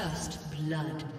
First blood.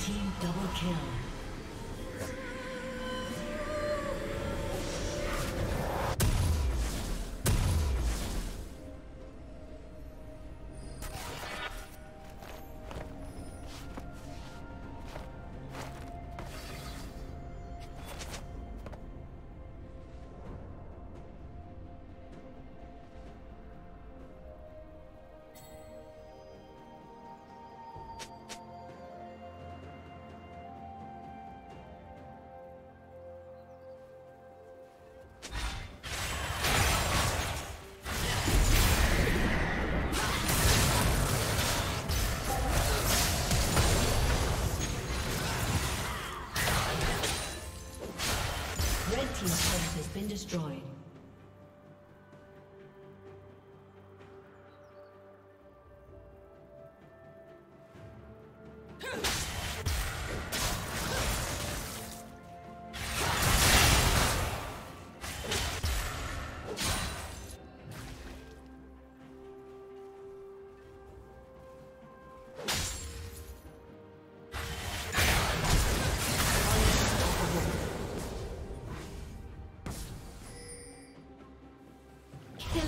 Destroyed.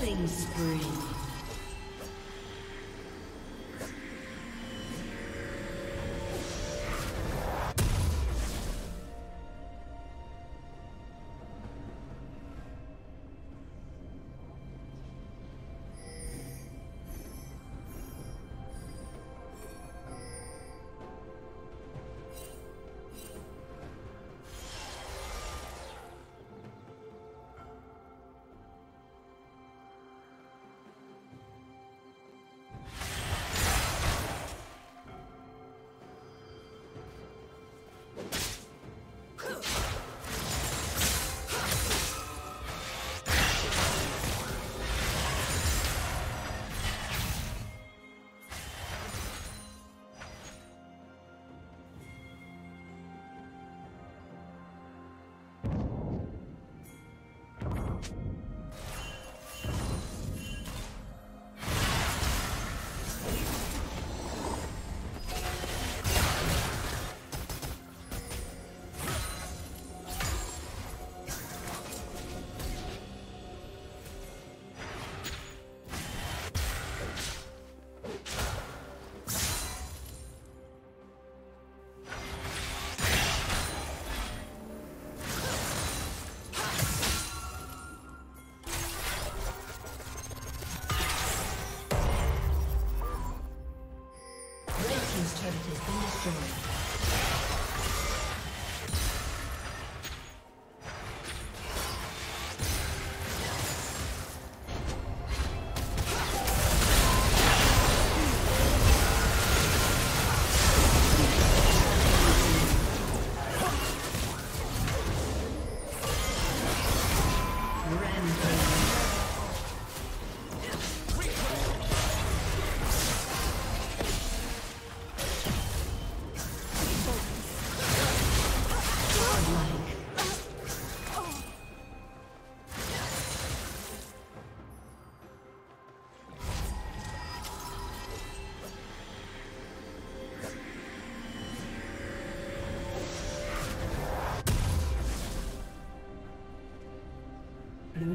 Killing spree.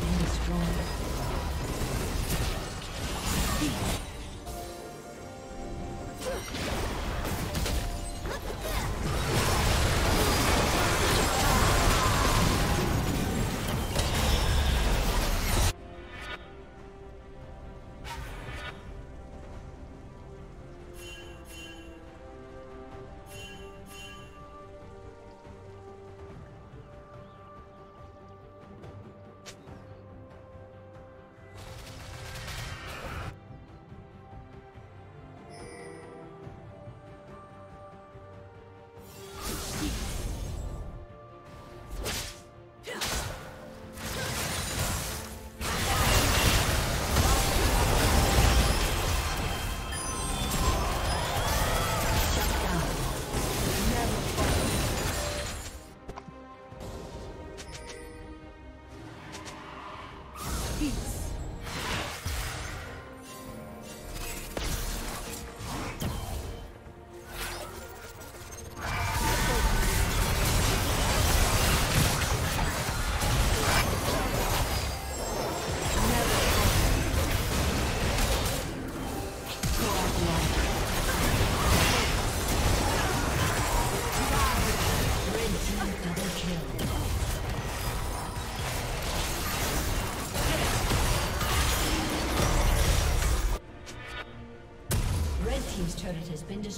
Been destroyed.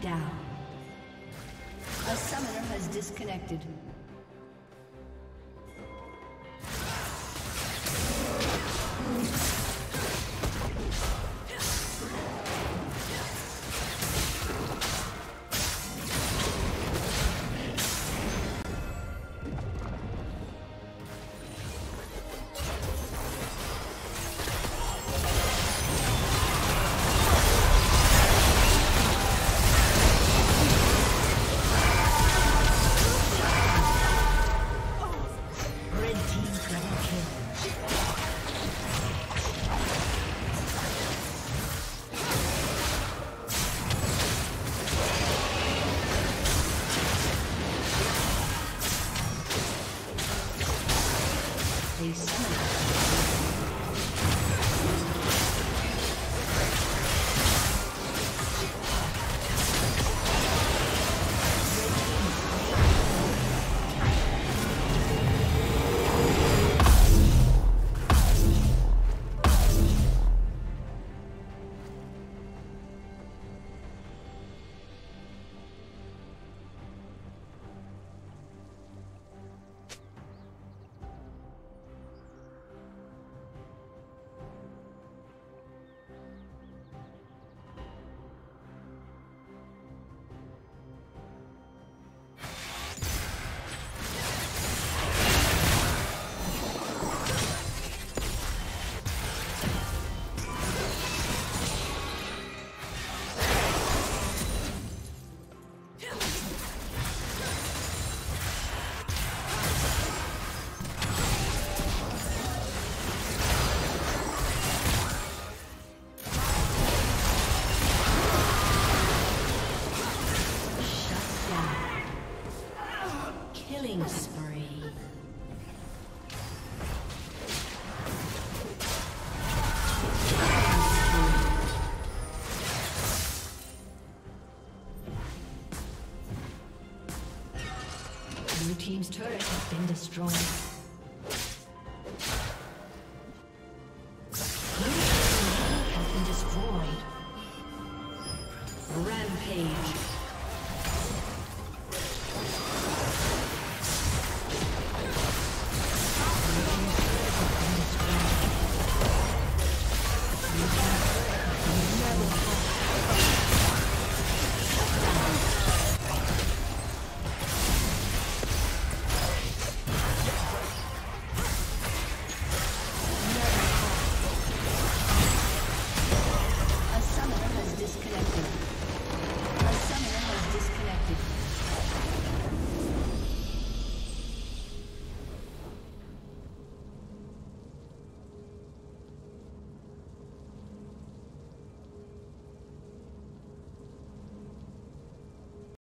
down. A summoner has disconnected. destroyed.